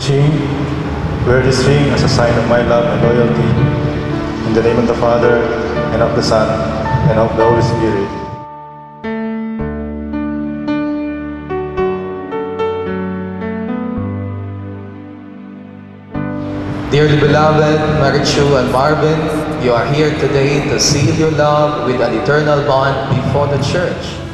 Wear this ring as a sign of my love and loyalty. In the name of the Father, and of the Son, and of the Holy Spirit. Dearly beloved, Marichu and Marvin, you are here today to seal your love with an eternal bond before the church.